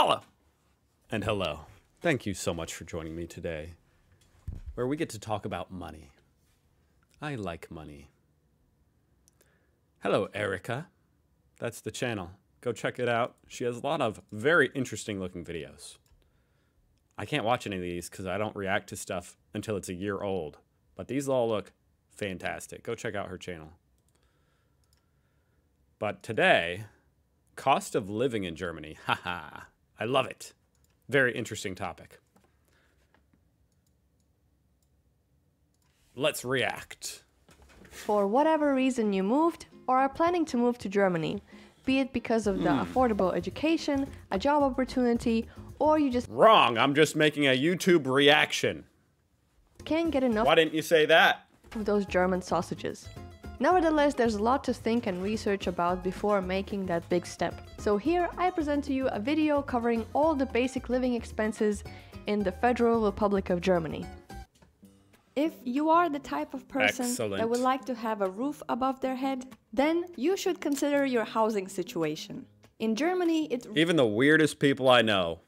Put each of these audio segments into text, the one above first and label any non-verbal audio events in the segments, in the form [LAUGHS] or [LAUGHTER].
Holla! And hello. Thank you so much for joining me today, where we get to talk about money. I like money. Hello, Erica. That's the channel. Go check it out. She has a lot of very interesting looking videos. I can't watch any of these because I don't react to stuff until it's a year old. But these all look fantastic. Go check out her channel. But today, cost of living in Germany. [LAUGHS] Haha. I love it. Very interesting topic. Let's react. For whatever reason you moved or are planning to move to Germany, be it because of the hmm. affordable education, a job opportunity, or you just Wrong. I'm just making a YouTube reaction. can't get enough Why didn't you say that? of those German sausages. Nevertheless, there's a lot to think and research about before making that big step. So here I present to you a video covering all the basic living expenses in the Federal Republic of Germany. If you are the type of person that would like to have a roof above their head, then you should consider your housing situation. In Germany, it Even the weirdest people I know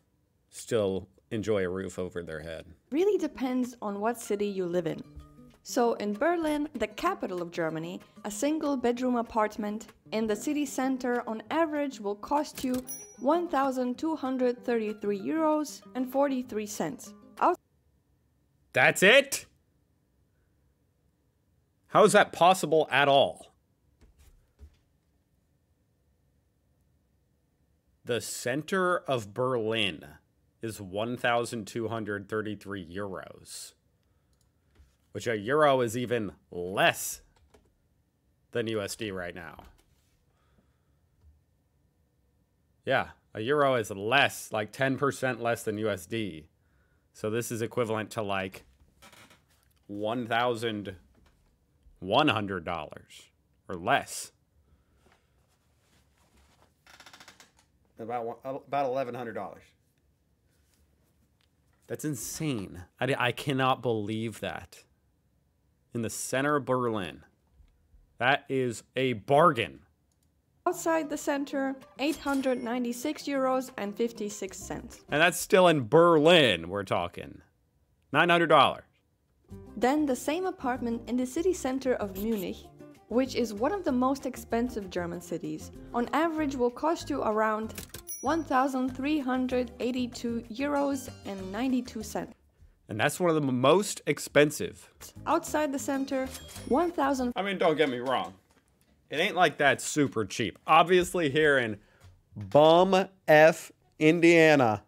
still enjoy a roof over their head. really depends on what city you live in. So, in Berlin, the capital of Germany, a single bedroom apartment in the city center on average will cost you 1,233 euros and 43 cents. That's it? How is that possible at all? The center of Berlin is 1,233 euros, which a euro is even less than USD right now. Yeah, a euro is less, like 10% less than USD. So this is equivalent to like one thousand one hundred dollars or less. About one- about eleven hundred dollars. That's insane. I, I cannot believe that. In the center of Berlin, that is a bargain. Outside the center, 896 euros and 56 cents. And that's still in Berlin, we're talking. $900. Then the same apartment in the city center of Munich, which is one of the most expensive German cities, on average will cost you around 1,382 euros and 92 cents. And that's one of the most expensive. Outside the center, 1,000 I mean, don't get me wrong. It ain't like that super cheap. Obviously, here in Bum F, Indiana,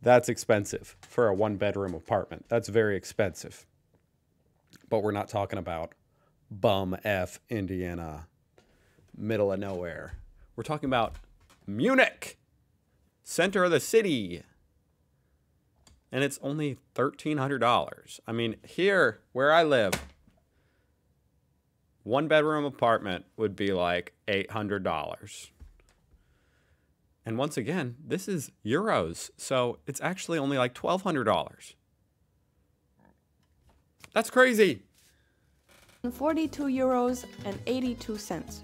that's expensive for a one bedroom apartment. That's very expensive. But we're not talking about Bum F, Indiana, middle of nowhere. We're talking about Munich, center of the city. And it's only $1,300. I mean, here where I live, one bedroom apartment would be like $800. And once again, this is euros, so it's actually only like $1,200. That's crazy. 42 euros and 82 cents.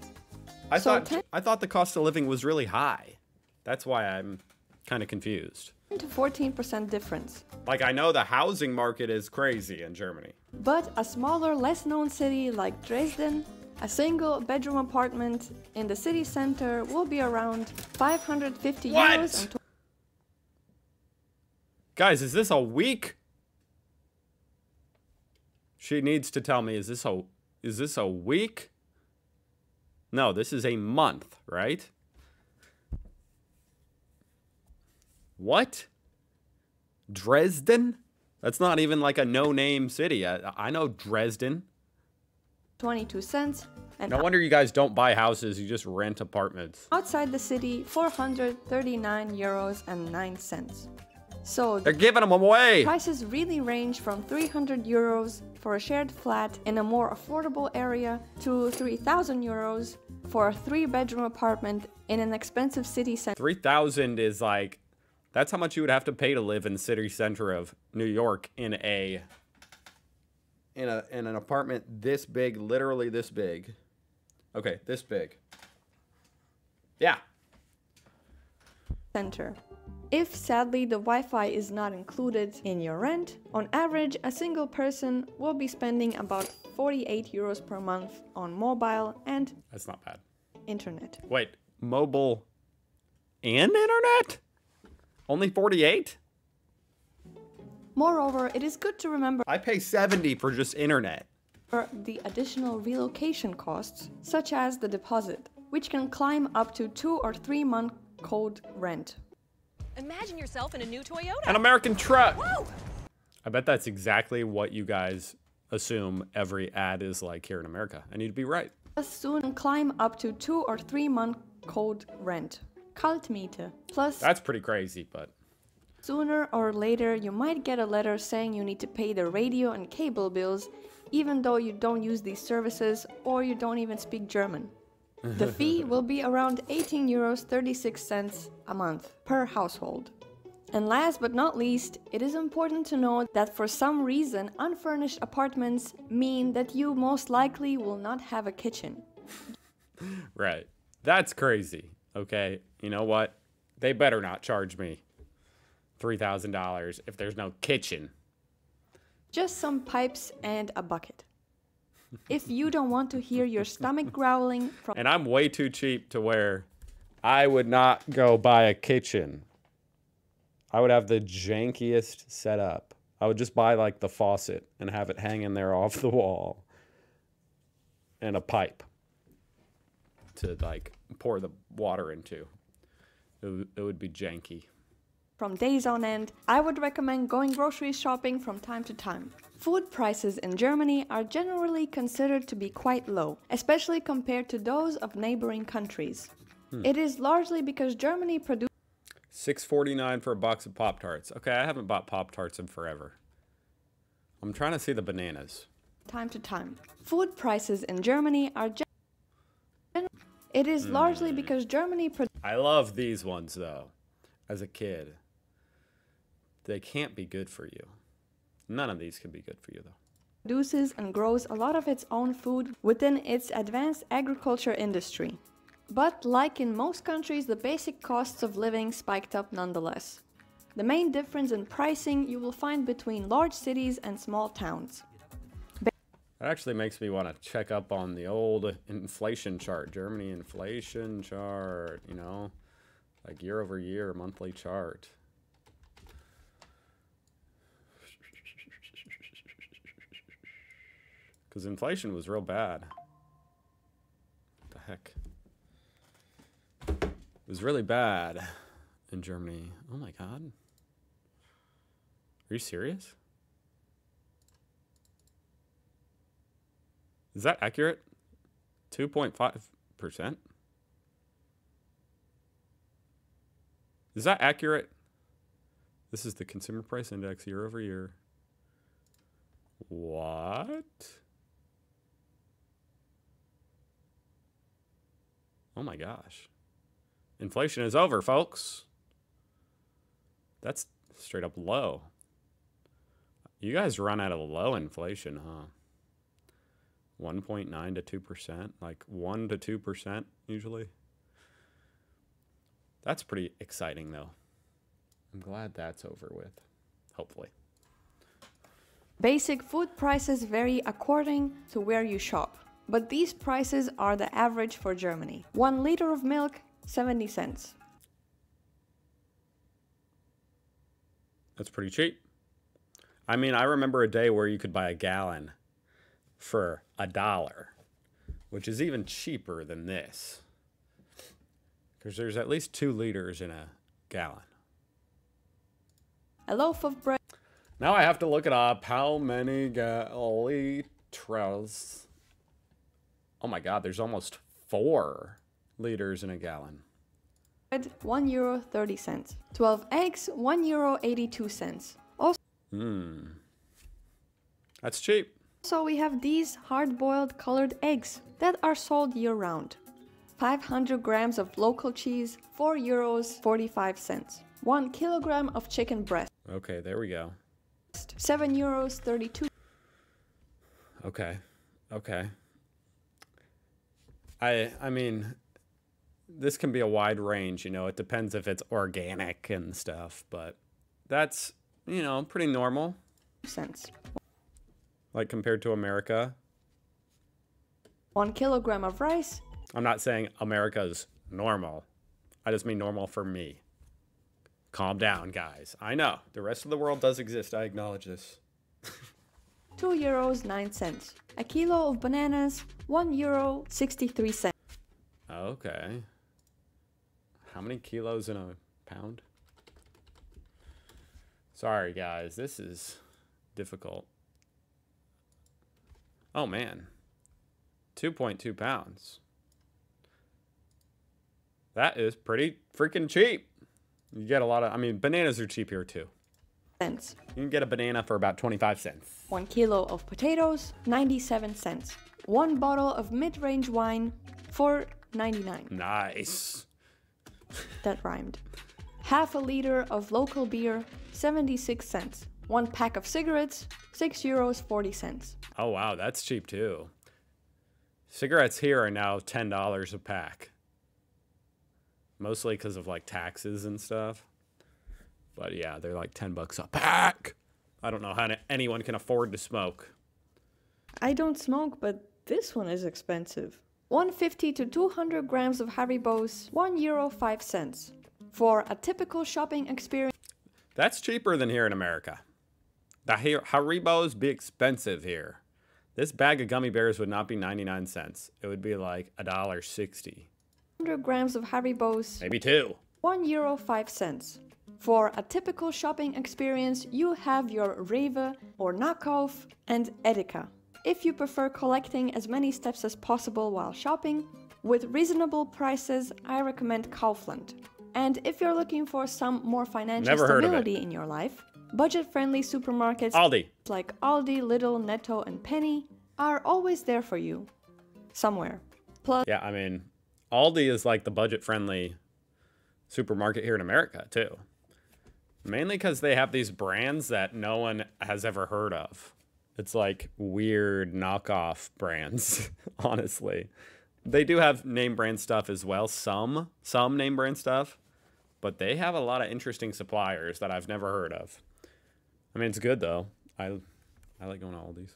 I So thought I thought the cost of living was really high. That's why I'm kind of confused. 10 to 14% difference. Like I know the housing market is crazy in Germany. But a smaller, less known city like Dresden, a single bedroom apartment in the city center will be around 550 What? euros and Guys, is this a week? She needs to tell me is this a is this a week? No, this is a month, right? What? Dresden? That's not even like a no-name city. I, I know Dresden. 22 cents, and No wonder you guys don't buy houses, you just rent apartments. outside the city 439 euros and 9 cents. So They're giving them away. prices really range from 300 euros for a shared flat in a more affordable area to 3000 euros for a three bedroom apartment in an expensive city center. 3000 is like that's how much you would have to pay to live in the city center of New York in a in a in an apartment this big, literally this big. Okay, this big. Yeah. center. If sadly the Wi Fi is not included in your rent, on average, a single person will be spending about 48 euros per month on mobile and That's not bad. internet. Wait, mobile and internet? Only 48? Moreover, it is good to remember I pay 70 for just internet. For the additional relocation costs, such as the deposit, which can climb up to two or three month cold rent. Imagine yourself in a new Toyota. An American truck. Whoa! I bet that's exactly what you guys assume every ad is like here in America. And you'd be right. Plus soon climb up to two or three month cold rent. Kaltmiete. Plus That's pretty crazy, but Sooner or later, you might get a letter saying you need to pay the radio and cable bills, even though you don't use these services or you don't even speak German. The [LAUGHS] fee will be around 18 euros 36 cents a month per household. And last but not least, it is important to know that for some reason, unfurnished apartments mean that you most likely will not have a kitchen. [LAUGHS] right. That's crazy. Okay. You know what? They better not charge me $3,000 if there's no kitchen. Just some pipes and a bucket. If you don't want to hear your stomach growling from And I'm way too cheap to where I would not go buy a kitchen. I would have the jankiest setup. I would just buy like the faucet and have it hanging there off the wall and a pipe to like pour the water into. It, would- it would be janky. from days on end, I would recommend going grocery shopping from time to time. Food prices in Germany are generally considered to be quite low, especially compared to those of neighboring countries. Hmm. It is largely because Germany produces 6.49 for a box of Pop Tarts. Okay, I haven't bought Pop Tarts in forever. I'm trying to see the bananas. time to time. Food prices in Germany are gen- It is largely mm. because Germany I love these ones though. As a kid, they can't be good for you. None of these can be good for you though. produces and grows a lot of its own food within its advanced agriculture industry. But like in most countries, the basic costs of living spiked up nonetheless. The main difference in pricing you will find between large cities and small towns. That actually makes me want to check up on the old inflation chart, Germany inflation chart, you know, like year over year monthly chart. Because inflation was real bad. What the heck? It was really bad in Germany. Oh my god. Are you serious? Is that accurate? 2.5%? Is that accurate? This is the consumer price index year over year. What? Oh my gosh. Inflation is over, folks. That's straight up low. You guys run out of low inflation, huh? 1.9 to 2%, like 1 to 2% usually. That's pretty exciting though. I'm glad that's over with. Hopefully. Basic food prices vary according to where you shop, but these prices are the average for Germany. 1 liter of milk, 70 cents. That's pretty cheap. I mean, I remember a day where you could buy a gallon for a dollar, which is even cheaper than this. Because there's at least two liters in a gallon. A loaf of bread Now I have to look it up. How many liters? Oh my god, there's almost four liters in a gallon. 1 euro 30 cents. 12 eggs, 1 euro 82 cents. Also, Hmm. That's cheap. We have these hard-boiled colored eggs that are sold year-round. 500 grams of local cheese, 4 euros 45 cents. 1 kilogram of chicken breast, Okay, there we go. 7 euros 32 Okay. Okay. I I mean this can be a wide range, you know. It depends if it's organic and stuff, but that's, you know, pretty normal cents. Like compared to America. One kilogram of rice, I'm not saying America's normal. I just mean normal for me. Calm down, guys. I know. The rest of the world does exist. I acknowledge this. [LAUGHS] 2 euros 9 cents. A kilo of bananas, 1 euro 63 cents. Okay. How many kilos in a pound? Sorry, guys. This is difficult. Oh, man. 2.2 pounds. That is pretty freaking cheap. You get a lot of, I mean, bananas are cheap here too. cents. You can get a banana for about 25 cents. 1 kilo of potatoes, 97 cents. 1 bottle of mid-range wine, 4.99. Nice. That rhymed. Half a liter of local beer, 76 cents. 1 pack of cigarettes, 6 euros 40 cents. Oh, wow. That's cheap too. Cigarettes here are now $10 a pack. Mostly because of like taxes and stuff. But yeah, they're like 10 bucks a pack. I don't know how anyone can afford to smoke. I don't smoke, but this one is expensive. 150 to 200 grams of Haribos, 1 euro 5 cents. For a typical shopping experience, That's cheaper than here in America. The Haribos be expensive here. This bag of gummy bears would not be 99 cents. It would be like a dollar 60, 100 grams of Haribos, maybe two. 1 euro 5 cents. For a typical shopping experience, you have your Rewe or knockoff and Edeka. If you prefer collecting as many steps as possible while shopping, with reasonable prices, I recommend Kaufland. And if you're looking for some more financial Never heard of it. stability in your life, budget-friendly supermarkets Aldi. like Aldi, Lidl, Netto, and Penny are always there for you. Somewhere. Plus, Yeah, I mean, Aldi is like the budget friendly supermarket here in America, too. Mainly because they have these brands that no one has ever heard of. It's like weird knockoff brands, [LAUGHS] honestly. They do have name brand stuff as well, some, some name brand stuff, but they have a lot of interesting suppliers that I've never heard of. I mean, it's good though. I, I like going to Aldi's.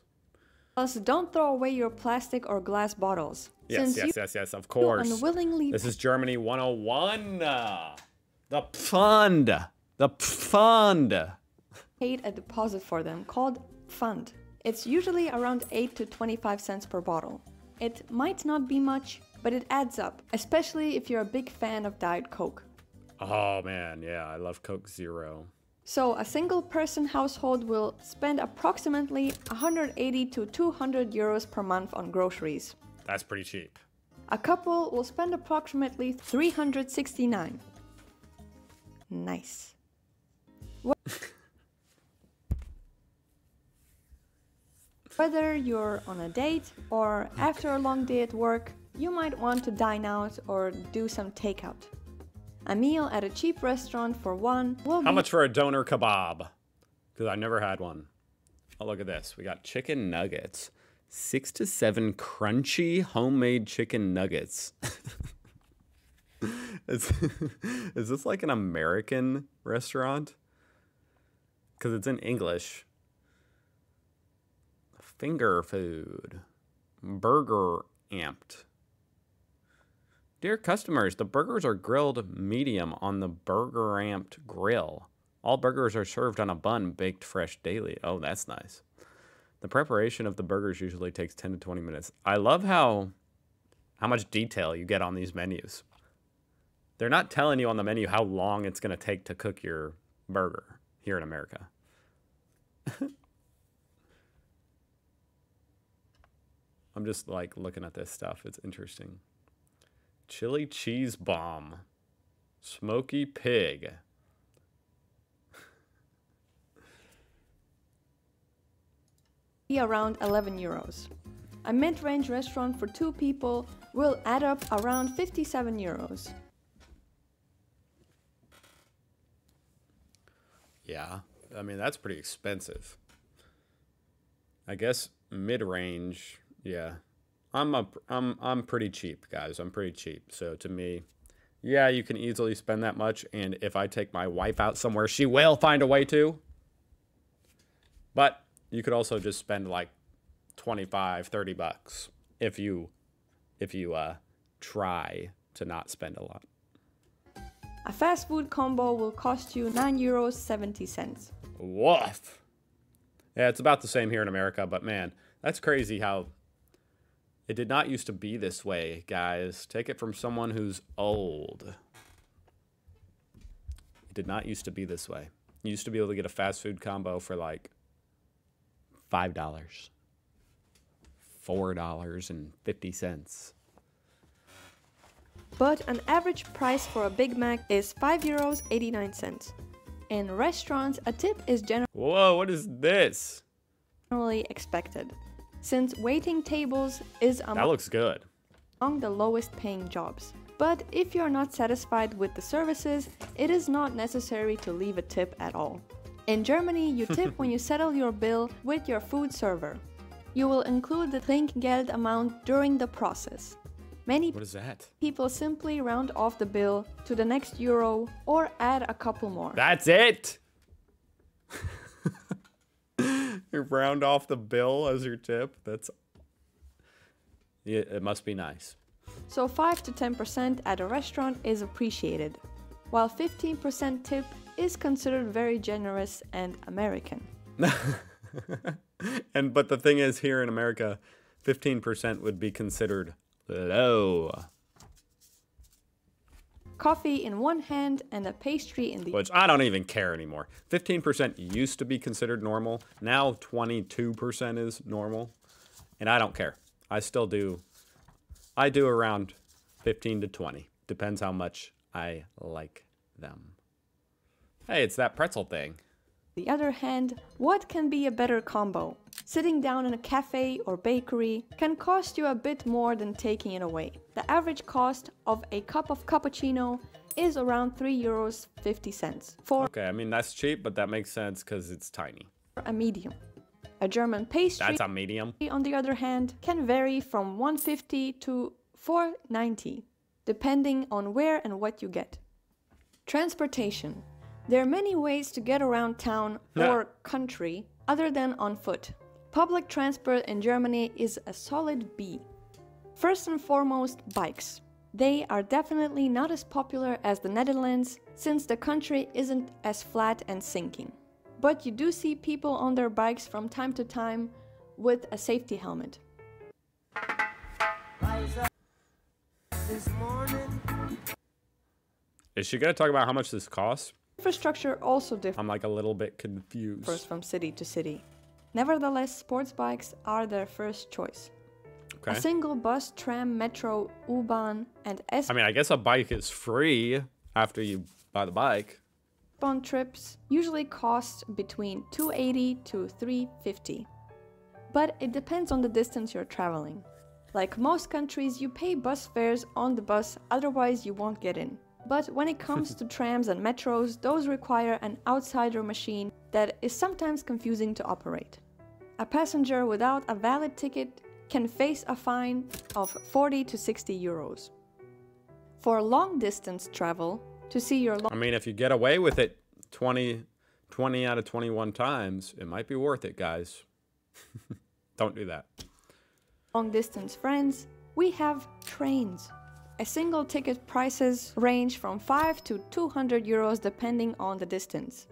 plus, don't throw away your plastic or glass bottles. Yes, since yes, yes, yes, of course. unwillingly This is Germany 101. uh, The Pfand. The Pfand. paid a deposit for them called Pfand. It's usually around 8 to 25 cents per bottle. It might not be much, but it adds up, especially if you're a big fan of Diet Coke. Oh man, yeah, I love Coke Zero. So, a single person household will spend approximately 180 to 200 euros per month on groceries. That's pretty cheap. A couple will spend approximately 369. Nice. Whether you're on a date or after a long day at work, you might want to dine out or do some takeout. A meal at a cheap restaurant for one will How much for a doner kebab? Because I never had one. Oh, look at this. We got chicken nuggets. Six to seven crunchy homemade chicken nuggets. [LAUGHS] is, [LAUGHS] is this like an American restaurant? Because it's in English. Finger food. Burger amped. Dear customers, the burgers are grilled medium on the Burger Amped grill. All burgers are served on a bun baked fresh daily. Oh, that's nice. The preparation of the burgers usually takes 10 to 20 minutes. I love how how much detail you get on these menus. They're not telling you on the menu how long it's going to take to cook your burger here in America. [LAUGHS] I'm just like looking at this stuff. It's interesting. Chili cheese bomb. Smoky pig. be around 11 euros. A mid range restaurant for two people will add up around 57 euros. Yeah. I mean, that's pretty expensive. I guess mid-range, yeah. I'm a I'm I'm pretty cheap, guys. I'm pretty cheap. So to me, yeah, you can easily spend that much. And if I take my wife out somewhere, she will find a way to. But you could also just spend like 25, 30 bucks if you if you uh try to not spend a lot. A fast food combo will cost you 9 euros 70 cents. Woof. Yeah, it's about the same here in America, but man, that's crazy how it did not used to be this way, guys. Take it from someone who's old. It did not used to be this way. You used to be able to get a fast food combo for like $5, $4.50. But an average price for a Big Mac is 5 euros 89 cents. In restaurants, a tip is generally Whoa, what is this? generally expected, since waiting tables is That among looks good. the lowest paying jobs. But if you're not satisfied with the services, it is not necessary to leave a tip at all. In Germany, you [LAUGHS] tip when you settle your bill with your food server. You will include the Trinkgeld amount during the process. Many What is that? people simply round off the bill to the next euro or add a couple more. That's it. [LAUGHS] you round off the bill as your tip. That's yeah, it must be nice. So 5 to 10% at a restaurant is appreciated, while 15% tip is considered very generous and American. [LAUGHS] And but the thing is here in America, 15% would be considered low, Coffee in one hand and a pastry in the which I don't even care anymore. 15% used to be considered normal. Now 22% is normal, and I don't care. I still do I do around 15 to 20. Depends how much I like them. Hey, it's that pretzel thing. The other hand, what can be a better combo? Sitting down in a cafe or bakery can cost you a bit more than taking it away. The average cost of a cup of cappuccino is around 3 euros 50 cents for Okay, I mean that's cheap, but that makes sense cuz it's tiny. a medium. A German pastry That's a medium. on the other hand, can vary from 150 to 490, depending on where and what you get. Transportation. There are many ways to get around town Yeah. or country other than on foot. Public transport in Germany is a solid B. First and foremost, bikes. They are definitely not as popular as the Netherlands since the country isn't as flat and sinking. But you do see people on their bikes from time to time with a safety helmet. Is she going to talk about how much this costs? Infrastructure also differs I'm like a little bit confused. from city to city. Nevertheless, sports bikes are their first choice. A single bus, tram, metro, U-Bahn, and I mean, I guess a bike is free after you buy the bike. S-Bahn trips usually cost between 280 to 350. But it depends on the distance you're traveling. Like most countries, you pay bus fares on the bus, otherwise you won't get in. But when it comes to [LAUGHS] trams and metros, those require an outsider machine that is sometimes confusing to operate. A passenger without a valid ticket can face a fine of 40 to 60 euros. For long distance travel, to see your I mean, if you get away with it 20, 20 out of 21 times, it might be worth it, guys. [LAUGHS] Don't do that. long distance friends, we have trains. A single ticket prices range from 5 to 200 euros depending on the distance.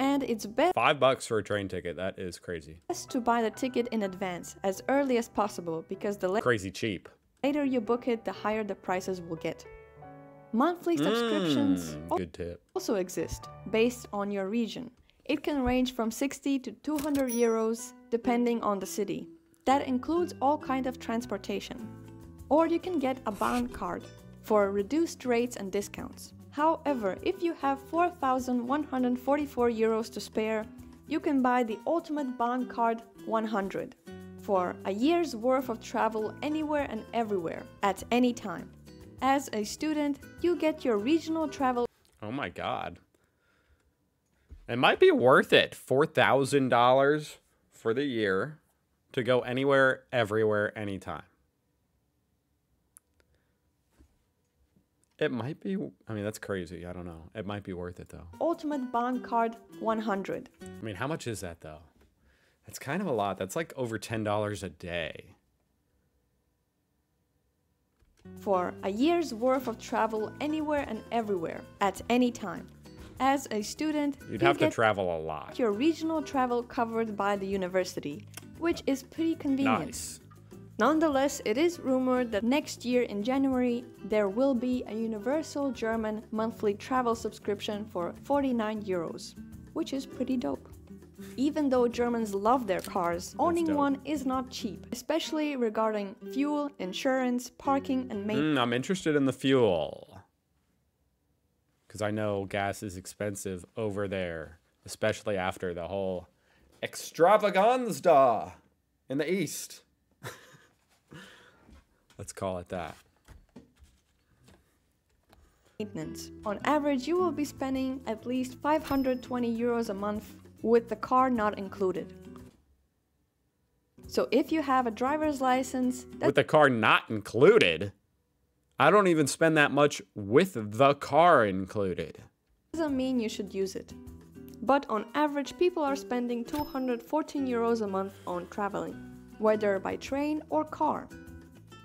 And it's best Five bucks for a train ticket. That is crazy. Best to buy the ticket in advance as early as possible because the Crazy cheap. later you book it, the higher the prices will get. Monthly subscriptions Mm, good tip. also exist based on your region. It can range from 60 to 200 euros depending on the city. That includes all kind of transportation. Or you can get a Bahn card for reduced rates and discounts. However, if you have 4,144 euros to spare, you can buy the Ultimate Bahn Card 100 for a year's worth of travel anywhere and everywhere at any time. As a student, you get your regional travel Oh my god. It might be worth it. $4,000 for the year to go anywhere, everywhere, anytime. It might be. I mean, that's crazy. I don't know. It might be worth it though. Ultimate Bahn Card 100. I mean, how much is that though? That's kind of a lot. That's like over ten dollars a day. for a year's worth of travel anywhere and everywhere at any time. As a student, You'd you have to travel a lot. your regional travel covered by the university, which is pretty convenient. Nice. Nonetheless, it is rumored that next year in January there will be a universal German monthly travel subscription for 49 euros, which is pretty dope. Even though Germans love their cars, owning one is not cheap, especially regarding fuel, insurance, parking, and maintenance. Mm, I'm interested in the fuel. Because I know gas is expensive over there, especially after the whole extravaganza in the east. Let's call it that. maintenance. On average, you will be spending at least 520 euros a month with the car not included. So if you have a driver's license, With the car not included, I don't even spend that much with the car included. doesn't mean you should use it. But on average, people are spending 214 euros a month on traveling, whether by train or car.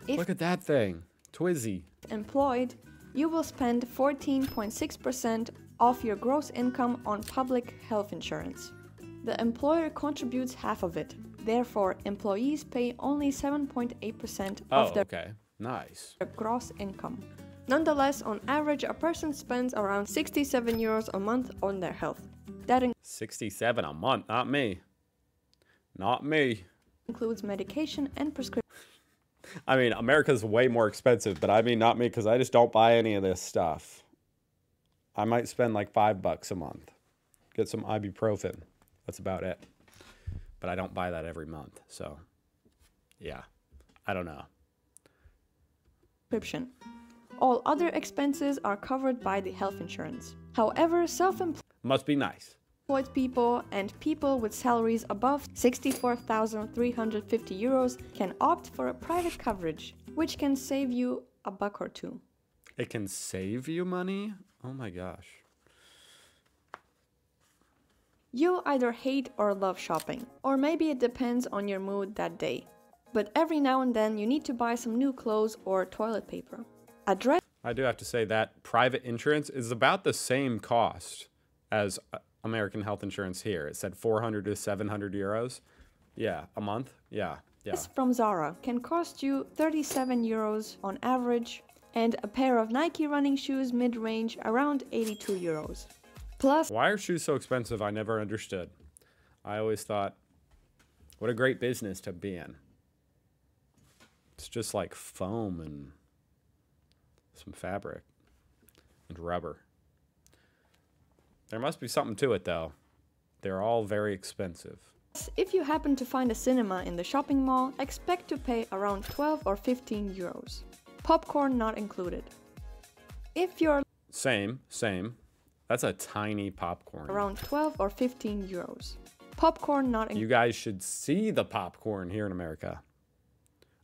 If Look at that thing. Twizy. employed, you will spend 14.6% of your gross income on public health insurance. The employer contributes half of it. Therefore, employees pay only 7.8% Oh, of their okay. Nice. gross income. Nonetheless, on average, a person spends around 67 euros a month on their health. That 67 a month. Not me. Not me. includes medication and prescription I mean, America's way more expensive, but I mean, not me because I just don't buy any of this stuff. I might spend like five bucks a month, get some ibuprofen. That's about it. But I don't buy that every month. So, yeah, I don't know. prescription. All other expenses are covered by the health insurance. However, self-employed Must be nice. People and people with salaries above 64,350 euros can opt for a private coverage, which can save you a buck or two. It can save you money. Oh my gosh. You either hate or love shopping, or maybe it depends on your mood that day. But every now and then you need to buy some new clothes or toilet paper. A dress I do have to say that private insurance is about the same cost as uh, American health insurance here. It said 400 to 700 euros. Yeah, a month. Yeah, yeah. This from Zara can cost you 37 euros on average, and a pair of Nike running shoes mid range around 82 euros. Plus, Why are shoes so expensive? I never understood. I always thought, what a great business to be in. It's just like foam and some fabric and rubber. There must be something to it, though. They're all very expensive. if you happen to find a cinema in the shopping mall, expect to pay around 12 or 15 euros. Popcorn not included. If you're Same, same. That's a tiny popcorn. around 12 or 15 euros. Popcorn not included. You guys should see the popcorn here in America.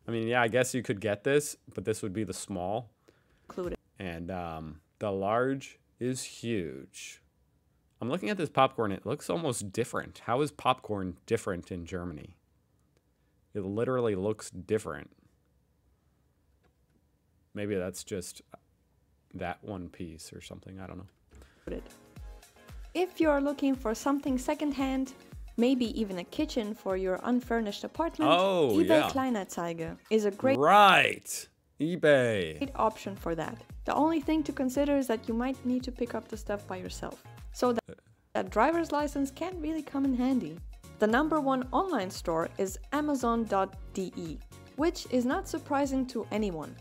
I mean, yeah, I guess you could get this, but this would be the small. included. and um, the large is huge. I'm looking at this popcorn. It looks almost different. How is popcorn different in Germany? It literally looks different. Maybe that's just that one piece or something. I don't know. If you're looking for something secondhand, maybe even a kitchen for your unfurnished apartment, Oh, eBay yeah. Kleinanzeigen is a great Right. eBay. great option for that. The only thing to consider is that you might need to pick up the stuff by yourself. So that, that driver's license can really come in handy. The number one online store is Amazon.de, which is not surprising to anyone.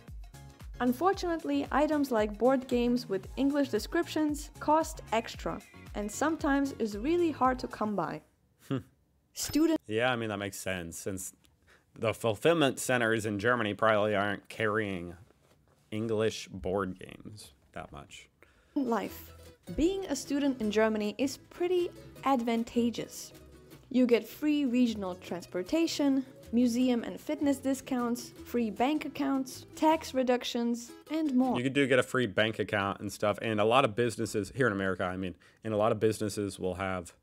Unfortunately, items like board games with English descriptions cost extra and sometimes is really hard to come by. Hmm. Students Yeah, I mean, that makes sense since the fulfillment centers in Germany probably aren't carrying English board games that much. life. Being a student in Germany is pretty advantageous. You get free regional transportation, museum and fitness discounts, free bank accounts, tax reductions, and more. You do get a free bank account and stuff. And a lot of businesses here in America, I mean, and a lot of businesses will have,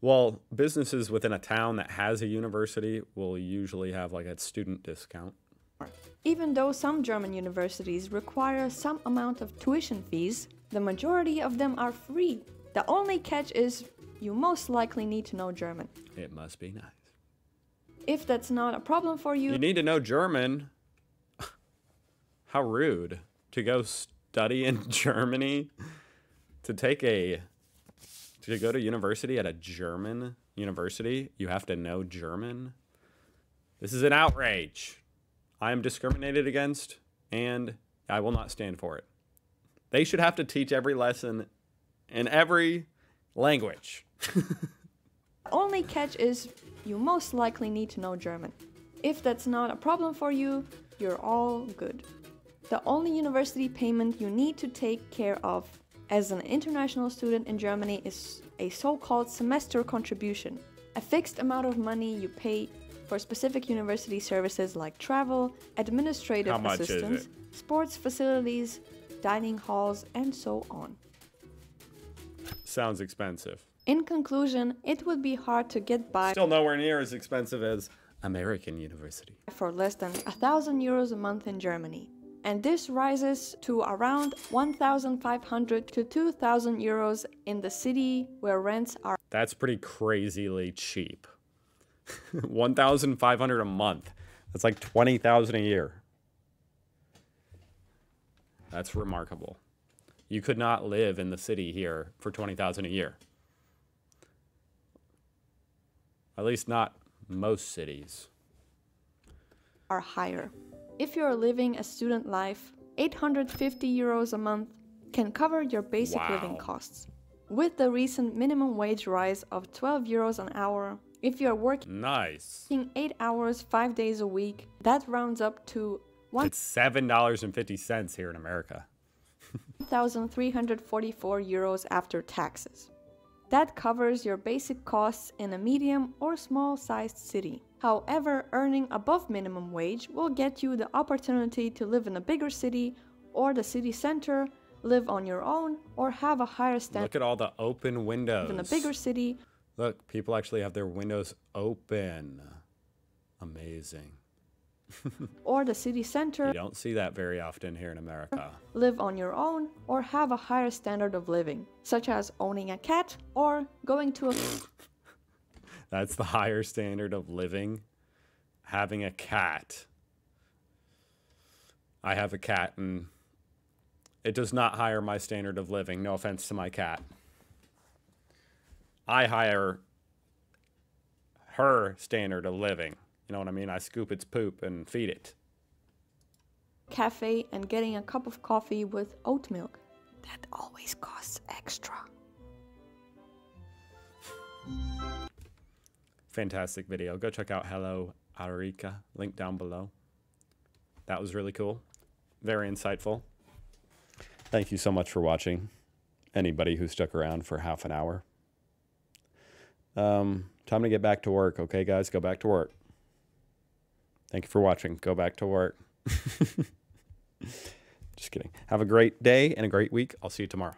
well, businesses within a town that has a university will usually have like a student discount. Even though some German universities require some amount of tuition fees, the majority of them are free. The only catch is you most likely need to know German. It must be nice. If that's not a problem for you, You need to know German. How rude to go study in [LAUGHS] Germany, to take a, to go to university at a German university. You have to know German. This is an outrage. I am discriminated against, and I will not stand for it. They should have to teach every lesson in every language. [LAUGHS] only catch is you most likely need to know German. If that's not a problem for you, you're all good. The only university payment you need to take care of as an international student in Germany is a so called semester contribution, a fixed amount of money you pay for specific university services like travel, administrative How much is assistance, sports facilities, dining halls, and so on. Sounds expensive. In conclusion, it would be hard to get by Still nowhere near as expensive as American University. for less than a thousand euros a month in Germany. And this rises to around 1,500 to 2,000 euros in the city where rents are That's pretty crazily cheap. [LAUGHS] 1,500 a month. That's like 20,000 a year. That's remarkable. You could not live in the city here for 20,000 a year. At least not most cities. are higher. If you're living a student life, 850 euros a month can cover your basic living costs. With the recent minimum wage rise of 12 euros an hour, if you're working Nice. 8 hours 5 days a week, that rounds up to It's $7.50 here in America. 1,344 euros after taxes. That covers your basic costs in a medium or small sized city. However, earning above minimum wage will get you the opportunity to live in a bigger city or the city center, live on your own, or have a higher standard Look at all the open windows. in a bigger city Look, people actually have their windows open. Amazing. [LAUGHS] or the city center, You don't see that very often here in America. live on your own, or have a higher standard of living, such as owning a cat or going to a [LAUGHS] That's the higher standard of living. Having a cat. I have a cat and it does not hire my standard of living. No offense to my cat. I hire her standard of living. You know what I mean? I scoop its poop and feed it. cafe and getting a cup of coffee with oat milk. That always costs extra. Fantastic video. Go check out Hello Arika. Link down below. That was really cool. Very insightful. Thank you so much for watching. Anybody who stuck around for half an hour. Um, time to get back to work. Okay, guys, go back to work. Thank you for watching. Go back to work. [LAUGHS] Just kidding. Have a great day and a great week. I'll see you tomorrow.